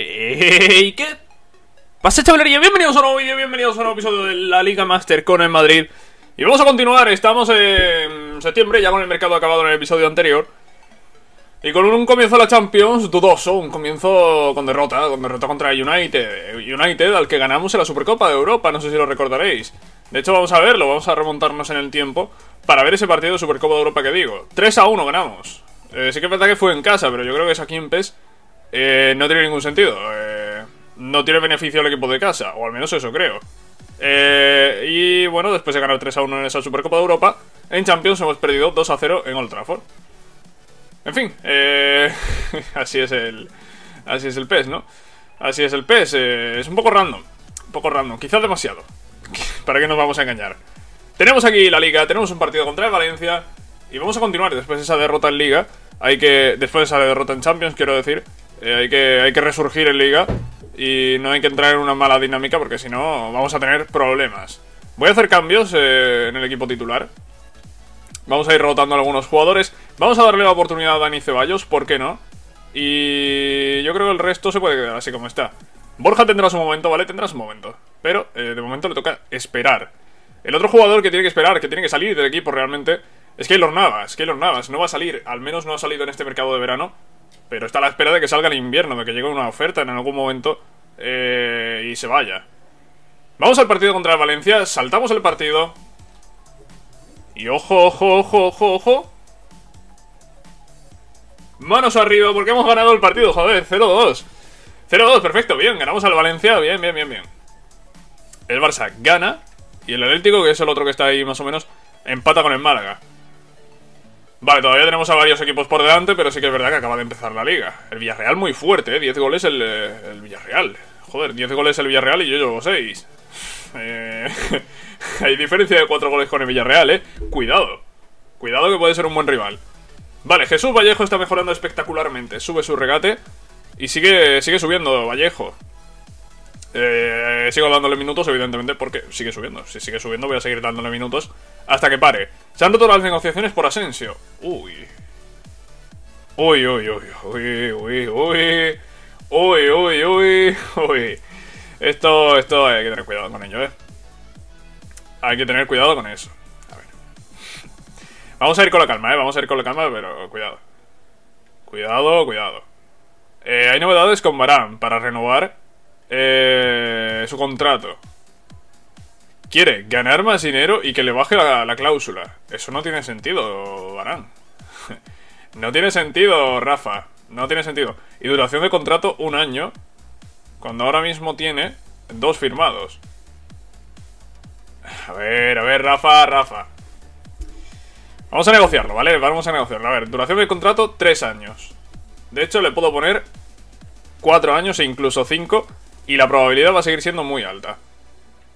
¡Ey! ¿Qué pasa, chavalería? Bienvenidos a un nuevo vídeo, bienvenidos a un nuevo episodio de la Liga Master con el Madrid. Y vamos a continuar, estamos en septiembre, ya con el mercado acabado en el episodio anterior. Y con un comienzo de la Champions dudoso, un comienzo con derrota, con derrota contra United. United al que ganamos en la Supercopa de Europa, no sé si lo recordaréis. De hecho, vamos a verlo, vamos a remontarnos en el tiempo para ver ese partido de Supercopa de Europa que digo. 3 a 1 ganamos. Eh, sí que es verdad que fue en casa, pero yo creo que es aquí en PES eh, no tiene ningún sentido. Eh, no tiene beneficio al equipo de casa, o al menos eso creo. Eh, y bueno, después de ganar 3 a 1 en esa Supercopa de Europa, en Champions hemos perdido 2 a 0 en Old Trafford. En fin, así es el. Así es el PES, ¿no? Así es el PES. es un poco random. Un poco random, quizás demasiado. ¿Para qué nos vamos a engañar? Tenemos aquí la liga, tenemos un partido contra el Valencia. Y vamos a continuar después de esa derrota en liga. Hay que. Después de esa derrota en Champions, quiero decir. Eh, hay, que, hay que resurgir en liga y no hay que entrar en una mala dinámica porque si no vamos a tener problemas. Voy a hacer cambios eh, en el equipo titular. Vamos a ir rotando a algunos jugadores. Vamos a darle la oportunidad a Dani Ceballos, ¿por qué no? Y yo creo que el resto se puede quedar así como está. Borja tendrá su momento, ¿vale? Tendrá su momento. Pero eh, de momento le toca esperar. El otro jugador que tiene que esperar, que tiene que salir del equipo realmente, es Keylor Navas. Keylor Navas no va a salir, al menos no ha salido en este mercado de verano. Pero está a la espera de que salga el invierno, de que llegue una oferta en algún momento eh, y se vaya. Vamos al partido contra el Valencia, saltamos el partido. Y ojo, ojo, ojo, ojo, ojo. Manos arriba porque hemos ganado el partido, joder, 0-2. 0-2, perfecto, bien, ganamos al Valencia, bien, bien, bien, bien. El Barça gana y el Atlético, que es el otro que está ahí más o menos, empata con el Málaga. Vale, todavía tenemos a varios equipos por delante, pero sí que es verdad que acaba de empezar la liga. El Villarreal muy fuerte, ¿eh? 10 goles el, eh, el Villarreal. Joder, 10 goles el Villarreal y yo llevo 6. Eh, hay diferencia de 4 goles con el Villarreal, ¿eh? Cuidado. Cuidado que puede ser un buen rival. Vale, Jesús Vallejo está mejorando espectacularmente. Sube su regate y sigue, sigue subiendo Vallejo. Eh, sigo dándole minutos, evidentemente, porque sigue subiendo. Si sigue subiendo, voy a seguir dándole minutos hasta que pare. Se han roto las negociaciones por Asensio. Uy. Uy, uy, uy, uy, uy, uy. Uy, uy, uy, uy. Esto, esto hay que tener cuidado con ello, eh. Hay que tener cuidado con eso. A ver. Vamos a ir con la calma, eh. Vamos a ir con la calma, pero cuidado. Cuidado, cuidado. Eh, hay novedades con Barán para renovar eh, su contrato. Quiere ganar más dinero y que le baje la, cláusula. Eso no tiene sentido, Barán. no tiene sentido, Rafa. No tiene sentido. Y duración de contrato un año. Cuando ahora mismo tiene dos firmados. A ver, a ver, Rafa, Rafa. Vamos a negociarlo, ¿vale? Vamos a negociarlo. A ver, duración de contrato, tres años. De hecho, le puedo poner cuatro años e incluso cinco y la probabilidad va a seguir siendo muy alta.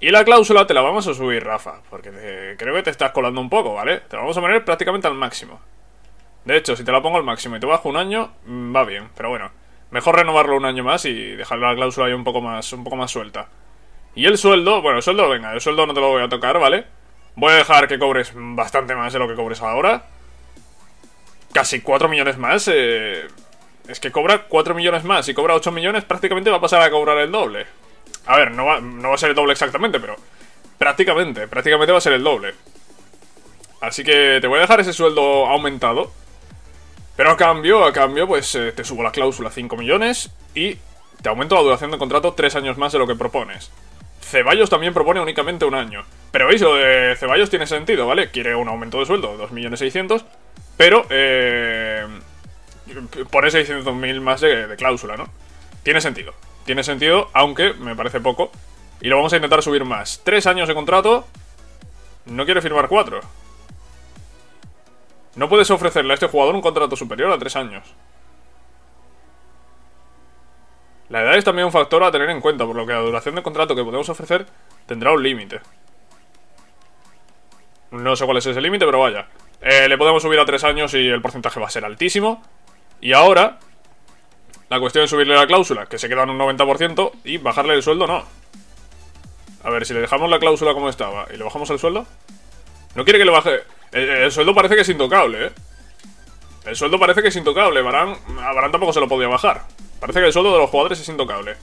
Y la cláusula te la vamos a subir, Rafa, porque creo que te estás colando un poco, ¿vale? Te la vamos a poner prácticamente al máximo. De hecho, si te la pongo al máximo y te bajo un año, mm, va bien, pero bueno. Mejor renovarlo un año más y dejar la cláusula ahí un poco más, un poco más suelta. Y el sueldo, bueno, el sueldo, venga, el sueldo no te lo voy a tocar, ¿vale? Voy a dejar que cobres bastante más de lo que cobres ahora. Casi 4 millones más, eh, es que cobra 4 millones más. Si cobra 8 millones, prácticamente va a pasar a cobrar el doble. A ver, no va, a ser el doble exactamente, pero prácticamente, prácticamente va a ser el doble. Así que te voy a dejar ese sueldo aumentado. Pero a cambio, a cambio, pues eh, te subo la cláusula 5 millones y te aumento la duración del contrato 3 años más de lo que propones. Ceballos también propone únicamente un año. Pero veis, lo de Ceballos tiene sentido, ¿vale? Quiere un aumento de sueldo, 2 millones 600. Pero, eh pone 600.000 más de, cláusula, ¿no? Tiene sentido. Tiene sentido, aunque me parece poco. Y lo vamos a intentar subir más. Tres años de contrato. No quiere firmar cuatro. No puedes ofrecerle a este jugador un contrato superior a tres años. La edad es también un factor a tener en cuenta, por lo que la duración de contrato que podemos ofrecer tendrá un límite. No sé cuál es ese límite, pero vaya. Eh, le podemos subir a tres años y el porcentaje va a ser altísimo. Y ahora, la cuestión es subirle la cláusula, que se queda en un 90%, y bajarle el sueldo no. A ver, si le dejamos la cláusula como estaba y le bajamos el sueldo. No quiere que le baje... El, sueldo parece que es intocable, ¿eh? El sueldo parece que es intocable. Barán, a Barán tampoco se lo podía bajar. Parece que el sueldo de los jugadores es intocable.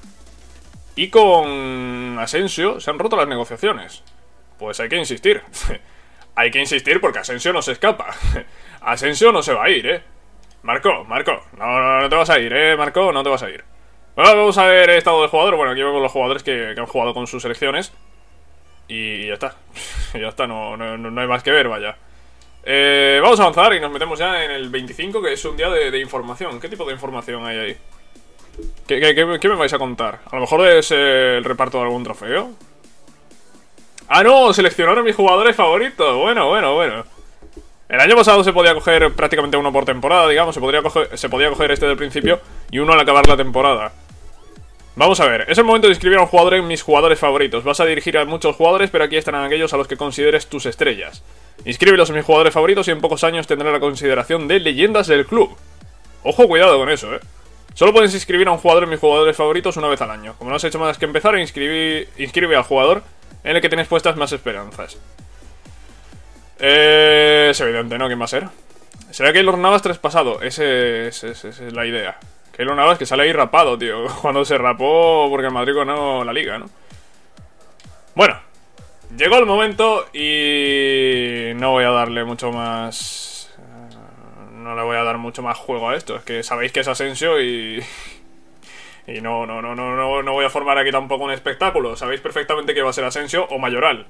Y con Asensio se han roto las negociaciones. Pues hay que insistir. hay que insistir porque Asensio no se escapa. Asensio no se va a ir, ¿eh? Marco, Marco, no, no, te vas a ir, ¿eh? Marco, no te vas a ir. Bueno, vamos a ver el estado del jugador. Bueno, aquí vemos los jugadores que, han jugado con sus selecciones. Y ya está. ya está, no, no, hay más que ver, vaya. Eh, vamos a avanzar y nos metemos ya en el 25, que es un día de, información. ¿Qué tipo de información hay ahí? ¿Qué, qué, me vais a contar? A lo mejor es el reparto de algún trofeo. ¡Ah, no! Seleccionaron mis jugadores favoritos. Bueno, bueno, bueno. El año pasado se podía coger prácticamente uno por temporada, digamos. Se, podría coger, se podía coger este del principio y uno al acabar la temporada. Vamos a ver, es el momento de inscribir a un jugador en mis jugadores favoritos. Vas a dirigir a muchos jugadores, pero aquí estarán aquellos a los que consideres tus estrellas. Inscríbelos en mis jugadores favoritos y en pocos años tendré la consideración de leyendas del club. Ojo, cuidado con eso, eh. Solo puedes inscribir a un jugador en mis jugadores favoritos una vez al año. Como no has hecho más que empezar, inscribe al jugador en el que tienes puestas más esperanzas. Es evidente, ¿no? ¿Quién va a ser? ¿Será Keylor Navas traspasado? Ese, ese, esa es la idea. Keylor Navas que sale ahí rapado, tío. Cuando se rapó porque el Madrid ganó la liga, ¿no? Bueno, llegó el momento y no voy a darle mucho más... Eh, no le voy a dar mucho más juego a esto. Es que sabéis que es Asensio y... Y no, no, no, no, no, no voy a formar aquí tampoco un espectáculo. Sabéis perfectamente que va a ser Asensio o Mayoral.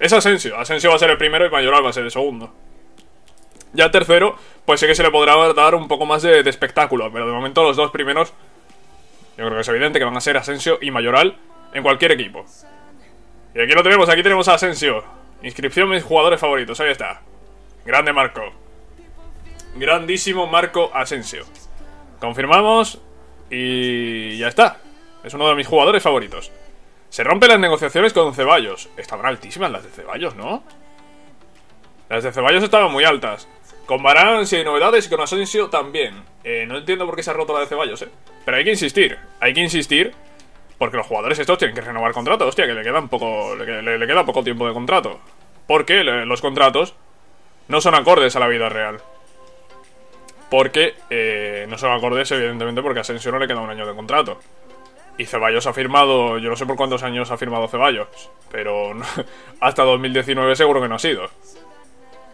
Es Asensio. Asensio va a ser el primero y Mayoral va a ser el segundo. Ya tercero, pues sé que se le podrá dar un poco más de, espectáculo. Pero de momento los dos primeros, yo creo que es evidente que van a ser Asensio y Mayoral en cualquier equipo. Y aquí lo tenemos, aquí tenemos a Asensio. Inscripción mis jugadores favoritos, ahí está. Grande Marco. Grandísimo Marco Asensio. Confirmamos y ya está. Es uno de mis jugadores favoritos. Se rompen las negociaciones con Ceballos. Estaban altísimas las de Ceballos, ¿no? Las de Ceballos estaban muy altas. Con Barán si hay novedades y con Asensio también. Eh, no entiendo por qué se ha roto la de Ceballos, ¿eh? Pero hay que insistir. Hay que insistir porque los jugadores estos tienen que renovar contrato. Hostia, que le queda poco, le, queda poco tiempo de contrato. Porque los contratos no son acordes a la vida real. Porque eh, no son acordes, evidentemente, porque a Asensio no le queda un año de contrato. Y Ceballos ha firmado, yo no sé por cuántos años ha firmado Ceballos, pero hasta 2019 seguro que no ha sido.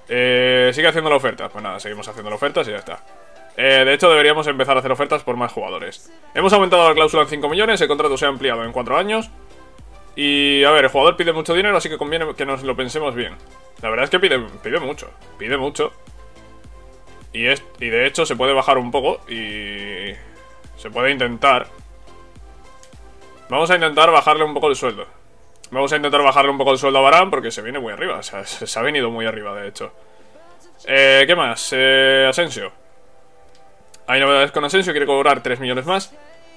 Eh, sigue haciendo la oferta. Pues nada, seguimos haciendo la ofertas y ya está. Eh, de hecho, deberíamos empezar a hacer ofertas por más jugadores. Hemos aumentado la cláusula en 5 millones, el contrato se ha ampliado en 4 años. Y a ver, el jugador pide mucho dinero, así que conviene que nos lo pensemos bien. La verdad es que pide, pide mucho, pide mucho. Y, y de hecho se puede bajar un poco y se puede intentar Vamos a intentar bajarle un poco el sueldo. Vamos a intentar bajarle un poco el sueldo a Barán porque se viene muy arriba. O sea, se ha venido muy arriba, de hecho. Eh, ¿Qué más? Eh, Asensio. Hay novedades con Asensio, quiere cobrar 3 millones más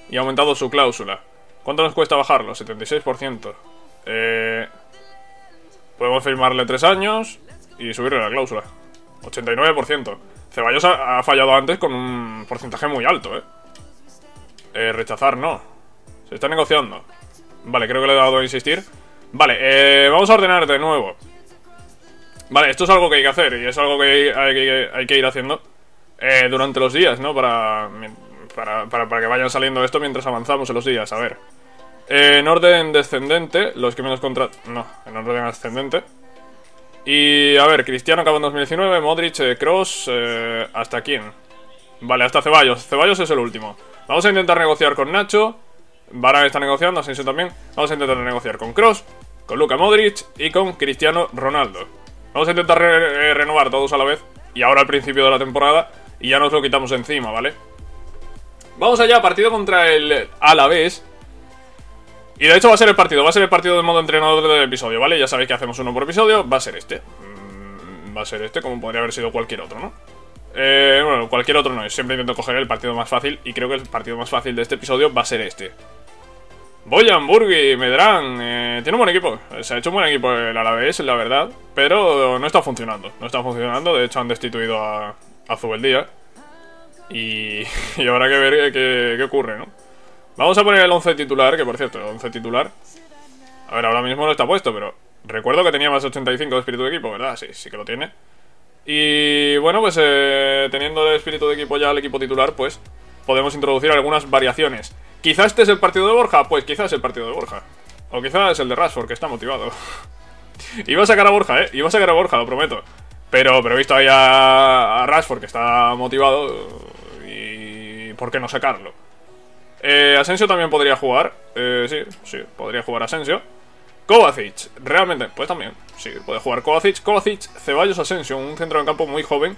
y ha aumentado su cláusula. ¿Cuánto nos cuesta bajarlo? 76%. Eh, podemos firmarle 3 años y subirle la cláusula. 89%. Ceballos ha, ha, fallado antes con un porcentaje muy alto, ¿eh? eh rechazar no. Se está negociando. Vale, creo que le he dado a insistir. Vale, eh, vamos a ordenar de nuevo. Vale, esto es algo que hay que hacer y es algo que hay, que, ir haciendo eh, durante los días, ¿no? Para, para, que vayan saliendo esto mientras avanzamos en los días. A ver. Eh, en orden descendente, los que menos contra... No, en orden ascendente. Y a ver, Cristiano acaba en 2019, Modric, Cross, ¿hasta quién? Vale, hasta Ceballos. Ceballos es el último. Vamos a intentar negociar con Nacho. Varane está negociando, Asensio también. Vamos a intentar negociar con Cross, con Luka Modric y con Cristiano Ronaldo. Vamos a intentar eh, renovar todos a la vez. Y ahora al principio de la temporada. Y ya nos lo quitamos encima, ¿vale? Vamos allá, partido contra el Alavés. Y de hecho va a ser el partido, va a ser el partido de modo entrenador del episodio, ¿vale? Ya sabéis que hacemos uno por episodio, va a ser este. Mm, va a ser este, como podría haber sido cualquier otro, ¿no? Eh, bueno, cualquier otro no, siempre intento coger el partido más fácil y creo que el partido más fácil de este episodio va a ser este. Boyan, Burgi, Medrán, eh, tiene un buen equipo. Se ha hecho un buen equipo el Alavés, la verdad. Pero no está funcionando. No está funcionando. De hecho, han destituido a, a Zubeldía. Y, y habrá que ver qué, ocurre, ¿no? Vamos a poner el 11 titular, que por cierto, el 11 titular. A ver, ahora mismo no está puesto, pero recuerdo que tenía más 85 de espíritu de equipo, ¿verdad? Sí, sí que lo tiene. Y bueno, pues eh, teniendo el espíritu de equipo ya el equipo titular, pues podemos introducir algunas variaciones. Quizás este es el partido de Borja, pues quizás es el partido de Borja. O quizás es el de Rashford, que está motivado. Iba a sacar a Borja, ¿eh? Iba a sacar a Borja, lo prometo. Pero, pero he visto ahí a, a Rashford, que está motivado. Y... ¿Por qué no sacarlo? Eh, Asensio también podría jugar. Eh, sí, sí, podría jugar Asensio. Kovacic, realmente, pues también. Sí, puede jugar Kovacic. Kovacic, Ceballos Asensio, un centro de campo muy joven.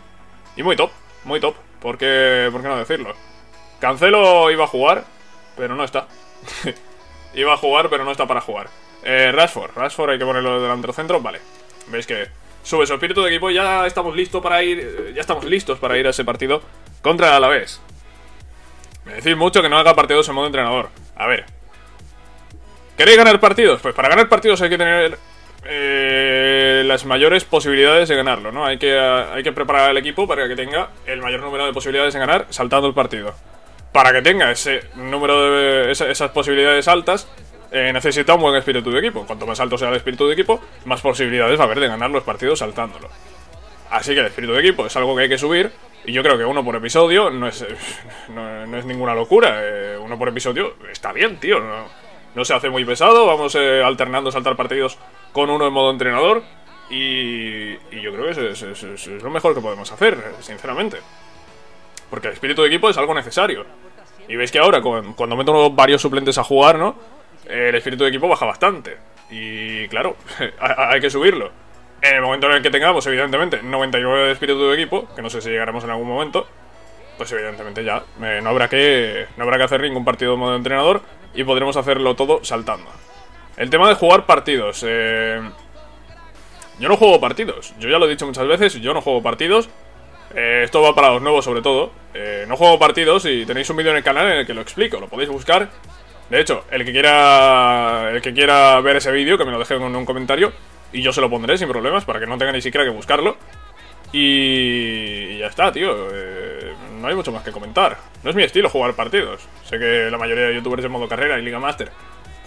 Y muy top, muy top. ¿Por qué, ¿Por qué no decirlo? Cancelo iba a jugar, pero no está. iba a jugar, pero no está para jugar. Eh, Rashford, Rashford hay que ponerlo delantero centro, vale. Veis que sube su espíritu de equipo ya estamos listos para ir. eh, Ya estamos listos para ir a ese partido contra el Alavés. Me decís mucho que no haga partidos en modo entrenador. A ver. ¿Queréis ganar partidos? Pues para ganar partidos hay que tener eh, las mayores posibilidades de ganarlo, ¿no? Hay que, hay que preparar al equipo para que tenga el mayor número de posibilidades de ganar saltando el partido. Para que tenga ese número de esa- esas posibilidades altas, eh, necesita un buen espíritu de equipo. Cuanto más alto sea el espíritu de equipo, más posibilidades va a haber de ganar los partidos saltándolo. Así que el espíritu de equipo es algo que hay que subir. Y yo creo que uno por episodio no es, no, es ninguna locura. eh, uno por episodio está bien, tío. No, se hace muy pesado. Vamos eh, alternando saltar partidos con uno en modo entrenador. Y, y yo creo que eso es, lo mejor que podemos hacer, sinceramente. Porque el espíritu de equipo es algo necesario. Y veis que ahora, con- cuando meto varios suplentes a jugar, ¿no? El espíritu de equipo baja bastante. Y claro, hay que subirlo. En el momento en el que tengamos, evidentemente, 99 de espíritu de equipo, que no sé si llegaremos en algún momento, pues evidentemente ya no habrá que no habrá que hacer ningún partido de modo entrenador y podremos hacerlo todo saltando. El tema de jugar partidos. eh, yo no juego partidos. Yo ya lo he dicho muchas veces, yo no juego partidos. Eh, esto va para los nuevos sobre todo. Eh, no juego partidos y tenéis un vídeo en el canal en el que lo explico. Lo podéis buscar. De hecho, el que quiera el que quiera ver ese vídeo, que me lo deje en un comentario y yo se lo pondré sin problemas para que no tenga ni siquiera que buscarlo. Y ya está, tío. Eh, no hay mucho más que comentar. No es mi estilo jugar partidos. Sé que la mayoría de youtubers en modo carrera y Liga Master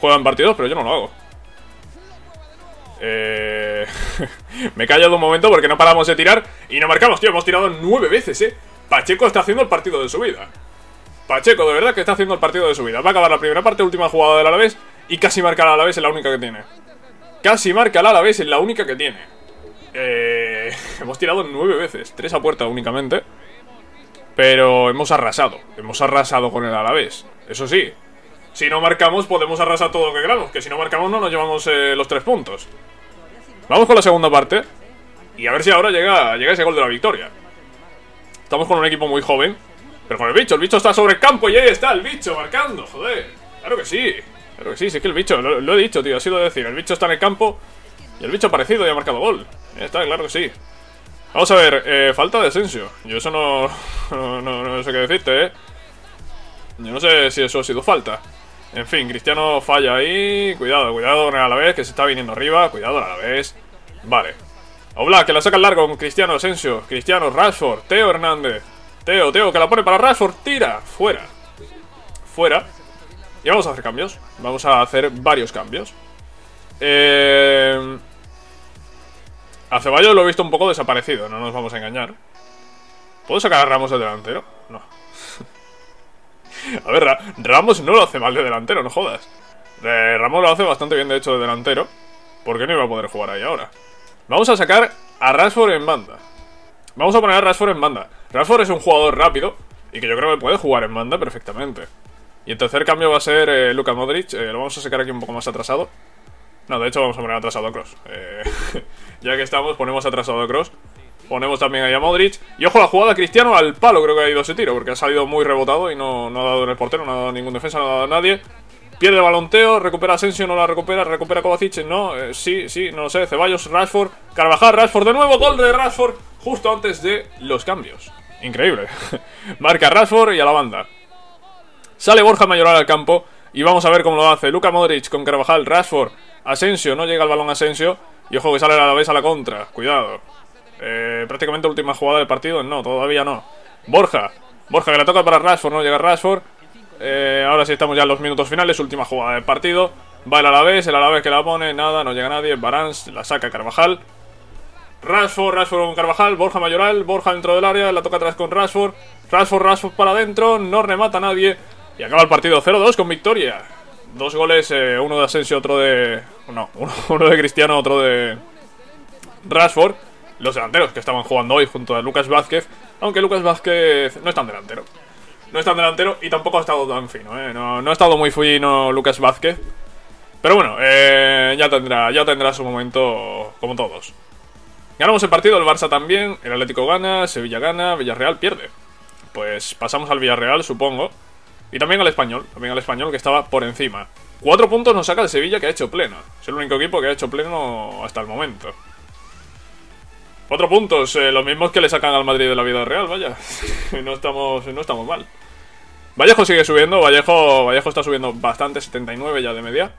juegan partidos, pero yo no lo hago. Eh... me he callado un momento porque no paramos de tirar y no marcamos, tío. Hemos tirado nueve veces, eh. Pacheco está haciendo el partido de su vida. Pacheco, de verdad que está haciendo el partido de su vida. Va a acabar la primera parte, última jugada del Alavés y casi marca al Alavés en la única que tiene. Casi marca al Alavés en la única que tiene. Eh, hemos tirado nueve veces, tres a puerta únicamente. Pero hemos arrasado. Hemos arrasado con el Alavés. Eso sí, si no marcamos podemos arrasar todo lo que queramos. Que si no marcamos no nos llevamos eh, los tres puntos. Vamos con la segunda parte. Y a ver si ahora llega, llega ese gol de la victoria. Estamos con un equipo muy joven. Pero con el bicho, el bicho está sobre el campo y ahí está el bicho marcando, joder. Claro que sí. Claro que sí, sí que el bicho, lo, he dicho, tío, así lo de decir. El bicho está en el campo y el bicho ha aparecido y ha marcado gol. Está, claro que sí. Vamos a ver, eh, falta de Asensio. Yo eso no, no, no sé qué decirte, eh. Yo no sé si eso ha sido falta. En fin, Cristiano falla ahí. Cuidado, cuidado con el Alavés, que se está viniendo arriba. Cuidado el Alavés. Vale. Oblak, que la saca al largo con Cristiano Asensio. Cristiano, Rashford, Teo Hernández. Teo, Teo, que la pone para Rashford. Tira. Fuera. Fuera. Y vamos a hacer cambios. Vamos a hacer varios cambios. Eh... A Ceballos lo he visto un poco desaparecido, no nos vamos a engañar. ¿Puedo sacar a Ramos de delantero? No. A ver, Ra- Ramos no lo hace mal de delantero, no jodas. Eh, Ramos lo hace bastante bien, de hecho, de delantero. ¿Por qué no iba a poder jugar ahí ahora? Vamos a sacar a Rashford en banda. Vamos a poner a Rashford en banda. Rashford es un jugador rápido y que yo creo que puede jugar en banda perfectamente. Y el tercer cambio va a ser eh, Luka Modric. Eh, lo vamos a sacar aquí un poco más atrasado. No, de hecho vamos a poner atrasado a Cross. ya que estamos, ponemos atrasado a Cross. Ponemos también ahí a Modric. Y ojo la jugada Cristiano al palo, creo que ha ido ese tiro, porque ha salido muy rebotado y no, no ha dado en el portero, no ha dado ningún defensa, no ha dado a nadie. Pierde el balonteo, recupera Asensio, no la recupera, recupera Kovacic, no, eh, sí, sí, no lo sé, Ceballos, Rashford, Carvajal, Rashford, de nuevo, gol de Rashford, justo antes de los cambios. Increíble. Marca Rashford y a la banda. Sale Borja Mayoral al campo y vamos a ver cómo lo hace. Luka Modric con Carvajal, Rashford, Asensio, no llega el balón Asensio y ojo que sale a la vez a la contra, cuidado. Eh, prácticamente última jugada del partido, no, todavía no. Borja, Borja que la toca para Rashford, no llega Rashford. Eh, ahora sí estamos ya en los minutos finales, última jugada del partido. Va el Alavés, el Alavés que la pone, nada, no llega nadie. Barans la saca Carvajal. Rashford, Rashford con Carvajal, Borja Mayoral, Borja dentro del área, la toca atrás con Rashford, Rashford, Rashford para adentro, no remata a nadie y acaba el partido 0-2 con victoria. Dos goles, eh, uno de Asensio, otro de... No, uno de Cristiano, otro de Rashford. Los delanteros que estaban jugando hoy junto a Lucas Vázquez, aunque Lucas Vázquez no es tan delantero. No es tan delantero y tampoco ha estado tan fino, ¿eh? No, no ha estado muy fino Lucas Vázquez. Pero bueno, eh, ya, tendrá, ya tendrá su momento como todos. Ganamos el partido, el Barça también, el Atlético gana, Sevilla gana, Villarreal pierde. Pues pasamos al Villarreal, supongo. Y también al Español, también al Español que estaba por encima. Cuatro puntos nos saca el Sevilla que ha hecho pleno. Es el único equipo que ha hecho pleno hasta el momento. Cuatro puntos, eh, los mismos que le sacan al Madrid de la vida real, vaya. no, estamos, no estamos mal. Vallejo sigue subiendo, Vallejo, Vallejo está subiendo bastante, 79 ya de media.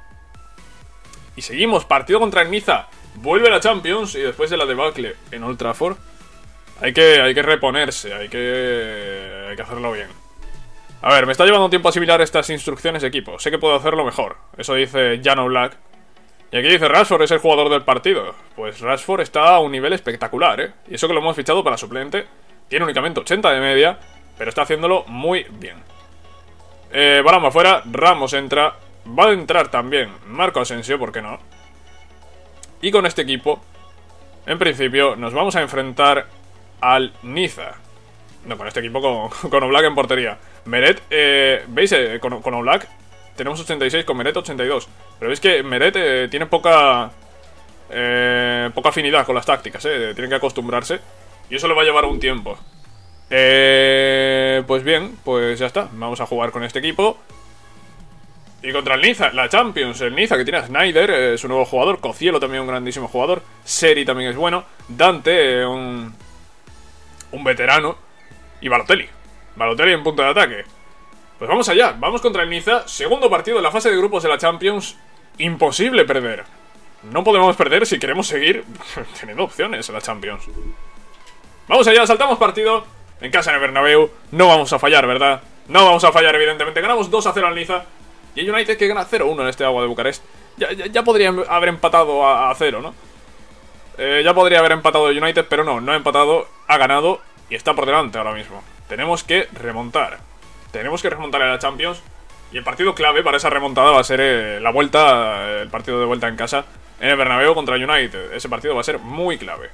Y seguimos, partido contra el Niza. Vuelve la Champions y después de la debacle en Old Trafford. Hay que, hay que reponerse, hay que, hay que hacerlo bien. A ver, me está llevando tiempo asimilar estas instrucciones de equipo. Sé que puedo hacerlo mejor. Eso dice Jano Black. Y aquí dice Rashford es el jugador del partido. Pues Rashford está a un nivel espectacular, ¿eh? Y eso que lo hemos fichado para suplente. Tiene únicamente 80 de media, pero está haciéndolo muy bien. Eh, Balamba afuera, Ramos entra. Va a entrar también Marco Asensio, ¿por qué no? Y con este equipo, en principio, nos vamos a enfrentar al Niza. No, con este equipo con, con Oblak en portería. Meret, eh, ¿veis? Eh, con, con tenemos 86, con Meret 82. Pero veis que Meret eh, tiene poca... Eh, poca afinidad con las tácticas, eh. Tiene que acostumbrarse. Y eso le va a llevar un tiempo. Eh, pues bien, pues ya está. Vamos a jugar con este equipo. Y contra el Niza, la Champions, el Niza que tiene a Snyder, es un nuevo jugador. Cocielo también un grandísimo jugador. Seri también es bueno. Dante, un, un veterano. Y Balotelli. Balotelli en punto de ataque. Pues vamos allá, vamos contra el Niza. Segundo partido de la fase de grupos de la Champions. Imposible perder. No podemos perder si queremos seguir teniendo opciones en la Champions. Vamos allá, saltamos partido. En casa en el Bernabéu. No vamos a fallar, ¿verdad? No vamos a fallar, evidentemente. Ganamos 2 a 0 al Niza. Y el United que gana 0-1 en este agua de Bucarest. Ya, ya, podría haber empatado a, 0, ¿no? Eh, ya podría haber empatado el United, pero no, no ha empatado, ha ganado y está por delante ahora mismo. Tenemos que remontar. Tenemos que remontar a la Champions. Y el partido clave para esa remontada va a ser eh, la vuelta, el partido de vuelta en casa en el Bernabéu contra United. Ese partido va a ser muy clave.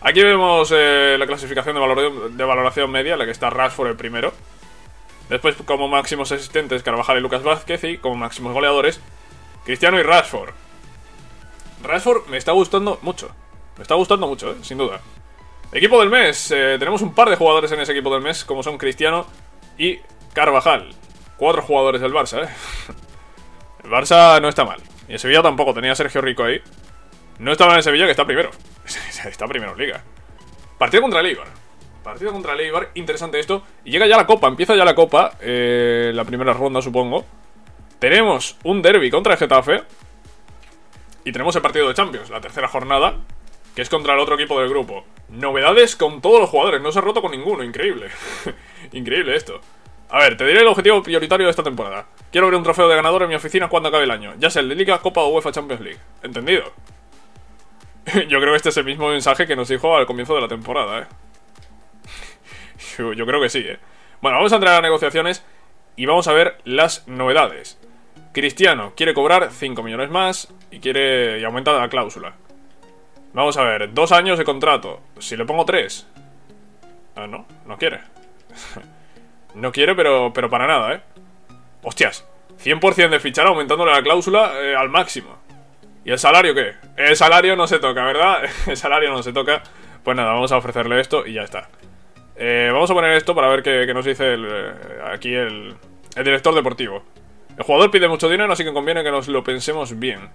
Aquí vemos eh, la clasificación de, de valoración media, la que está Rashford el primero. Después, como máximos asistentes, Carvajal y Lucas Vázquez. Y como máximos goleadores, Cristiano y Rashford. Rashford me está gustando mucho. Me está gustando mucho, ¿eh? sin duda. Equipo del mes. Tenemos un par de jugadores en ese equipo del mes, como son Cristiano y Carvajal. Cuatro jugadores del Barça, ¿eh? El Barça no está mal. Y el Sevilla tampoco. Tenía Sergio Rico ahí. No estaba en Sevilla, que está primero. está primero en Liga. Partido contra el Eibar. Partido contra el Eibar, interesante esto. Y llega ya la Copa, empieza ya la Copa, eh, la primera ronda supongo. Tenemos un derby contra el Getafe. Y tenemos el partido de Champions, la tercera jornada, que es contra el otro equipo del grupo. Novedades con todos los jugadores, no se ha roto con ninguno, increíble. increíble esto. A ver, te diré el objetivo prioritario de esta temporada. Quiero ver un trofeo de ganador en mi oficina cuando acabe el año, ya sea el de Liga, Copa o UEFA Champions League. ¿Entendido? Yo creo que este es el mismo mensaje que nos dijo al comienzo de la temporada, ¿eh? Yo, creo que sí, ¿eh? Bueno, vamos a entrar a negociaciones y vamos a ver las novedades. Cristiano quiere cobrar 5 millones más y quiere y aumenta la cláusula. Vamos a ver, dos años de contrato. Si le pongo tres. Ah, no, no quiere. no quiere, pero, pero para nada, ¿eh? Hostias, 100% de fichar aumentándole la cláusula eh, al máximo. ¿Y el salario qué? El salario no se toca, ¿verdad? el salario no se toca. Pues nada, vamos a ofrecerle esto y ya está. Eh, vamos a poner esto para ver qué, nos dice eh, aquí el, el director deportivo. El jugador pide mucho dinero, así que conviene que nos lo pensemos bien.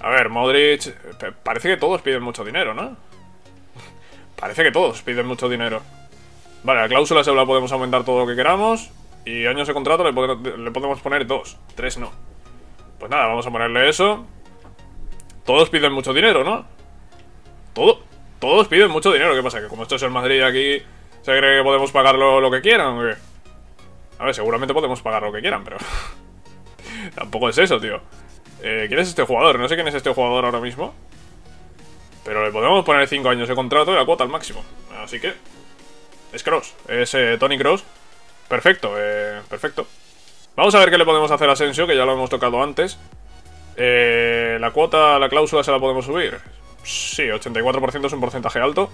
A ver, Modric... Parece que todos piden mucho dinero, ¿no? Parece que todos piden mucho dinero. Vale, la cláusula se la podemos aumentar todo lo que queramos. Y años de contrato le, podemos poner dos. Tres no. Pues nada, vamos a ponerle eso. Todos piden mucho dinero, ¿no? Todo, todos piden mucho dinero. ¿Qué pasa? Que como esto es el Madrid aquí ¿Se cree que podemos pagar lo, que quieran A ver, seguramente podemos pagar lo que quieran, pero... Tampoco es eso, tío. Eh, ¿Quién es este jugador? No sé quién es este jugador ahora mismo. Pero le podemos poner 5 años de contrato y la cuota al máximo. Así que... Es Cross, es eh, Tony Cross. Perfecto, eh, perfecto. Vamos a ver qué le podemos hacer a Asensio, que ya lo hemos tocado antes. Eh, la cuota, la cláusula se la podemos subir. Sí, 84% es un porcentaje alto.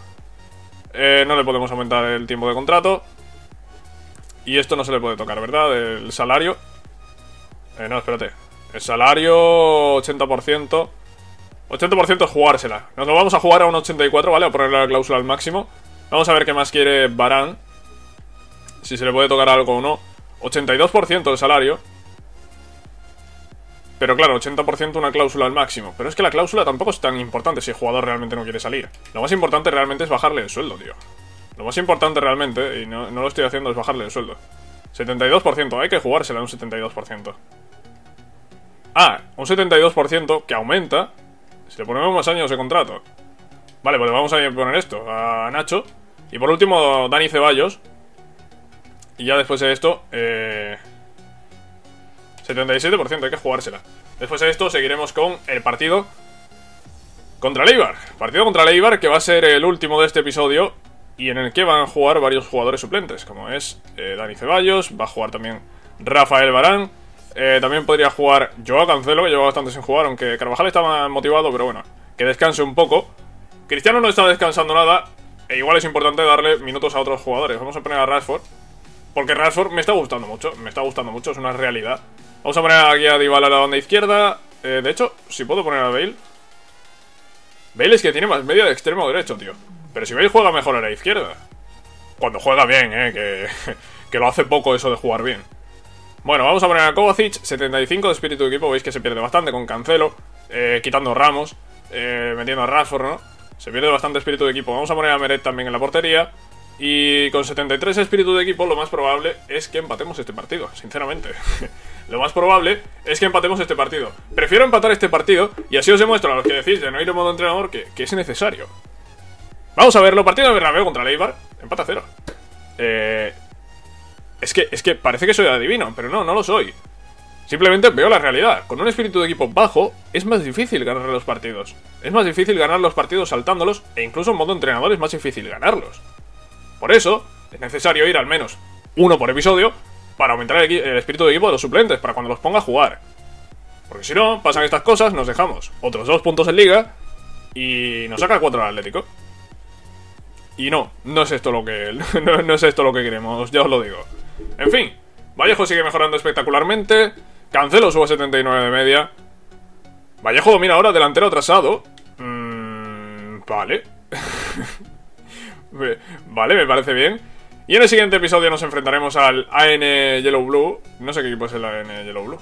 Eh, no le podemos aumentar el tiempo de contrato. Y esto no se le puede tocar, ¿verdad? El salario. Eh, no, espérate. El salario, 80%. 80% es jugársela. Nos lo vamos a jugar a un 84, ¿vale? A ponerle la cláusula al máximo. Vamos a ver qué más quiere Barán. Si se le puede tocar algo o no. 82% del salario. Pero claro, 80% una cláusula al máximo. Pero es que la cláusula tampoco es tan importante si el jugador realmente no quiere salir. Lo más importante realmente es bajarle el sueldo, tío. Lo más importante realmente, y no, lo estoy haciendo, es bajarle el sueldo. 72%, hay que jugársela un 72%. Ah, un 72% que aumenta si le ponemos más años de contrato. Vale, pues vamos a poner esto a Nacho. Y por último, Dani Ceballos. Y ya después de esto, eh... 77%, hay que jugársela. Después de esto seguiremos con el partido contra Leibar. Partido contra Leibar que va a ser el último de este episodio y en el que van a jugar varios jugadores suplentes, como es eh, Dani Ceballos, va a jugar también Rafael Barán, eh, también podría jugar Joao Cancelo, que lleva bastante sin jugar, aunque Carvajal estaba motivado, pero bueno, que descanse un poco. Cristiano no está descansando nada, e igual es importante darle minutos a otros jugadores. Vamos a poner a Rashford, porque Rashford me está gustando mucho, me está gustando mucho, es una realidad. Vamos a poner aquí a Dybala a la banda izquierda. Eh, de hecho, si puedo poner a Bale. Bale es que tiene más media de extremo derecho, tío. Pero si Bale juega mejor a la izquierda. Cuando juega bien, eh, que, que lo hace poco eso de jugar bien. Bueno, vamos a poner a Kovacic, 75 de espíritu de equipo, veis que se pierde bastante con Cancelo, eh, quitando Ramos, eh, metiendo a Rashford, ¿no? Se pierde bastante espíritu de equipo. Vamos a poner a Meret también en la portería. Y con 73 espíritu de equipo, lo más probable es que empatemos este partido, sinceramente. lo más probable es que empatemos este partido. Prefiero empatar este partido y así os demuestro a los que decís de no ir en modo entrenador que, es necesario. Vamos a verlo, partido de Bernabéu contra Leibar, empata cero. Eh, es que, es que parece que soy adivino, pero no, no lo soy. Simplemente veo la realidad. Con un espíritu de equipo bajo, es más difícil ganar los partidos. Es más difícil ganar los partidos saltándolos, e incluso en modo entrenador es más difícil ganarlos. Por eso, es necesario ir al menos uno por episodio para aumentar el, espíritu de equipo de los suplentes, para cuando los ponga a jugar. Porque si no, pasan estas cosas, nos dejamos otros dos puntos en liga y nos saca cuatro al Atlético. Y no, no es esto lo que no, es esto lo que queremos, ya os lo digo. En fin, Vallejo sigue mejorando espectacularmente. Cancelo sube 79 de media. Vallejo domina ahora delantero atrasado. Mmm, vale. Vale, me parece bien. Y en el siguiente episodio nos enfrentaremos al AN Yellow Blue. No sé qué equipo es el AN Yellow Blue.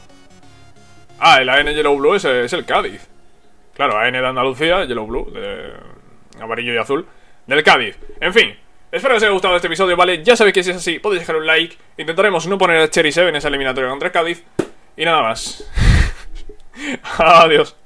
Ah, el AN Yellow Blue es, el Cádiz. Claro, AN de Andalucía, Yellow Blue, de amarillo y azul, del Cádiz. En fin, espero que os haya gustado este episodio, ¿vale? Ya sabéis que si es así, podéis dejar un like. Intentaremos no poner a Cherry 7 en esa eliminatoria contra el Cádiz. Y nada más. Adiós.